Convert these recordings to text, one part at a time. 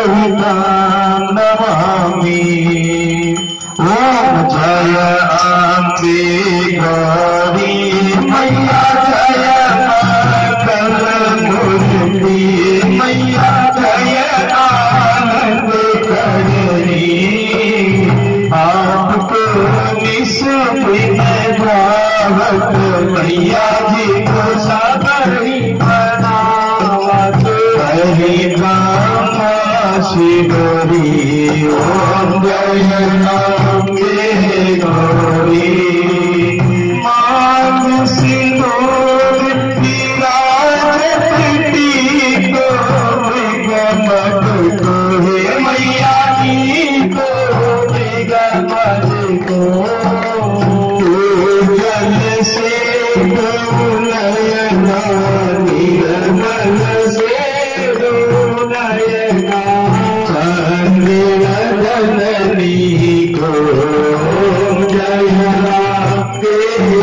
सवितां नमामि ॐ जय अम्बे गौरी मैया जय मंगलमूर्ति मैया जय आनंद करी आपको निस्बिन भावत मैया जी को शिवरी ओम जय नामे गौरी। सिंदूर विराज प्रीति को को मैया जी को से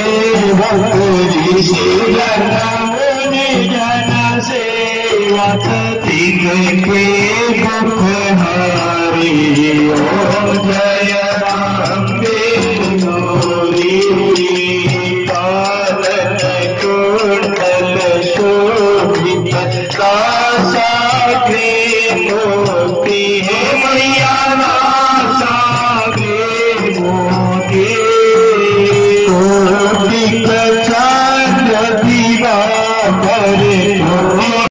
सेवक ऋषि जन मुनि जन सेवक तिनके दुख हारी ओम जय Oh, be the child of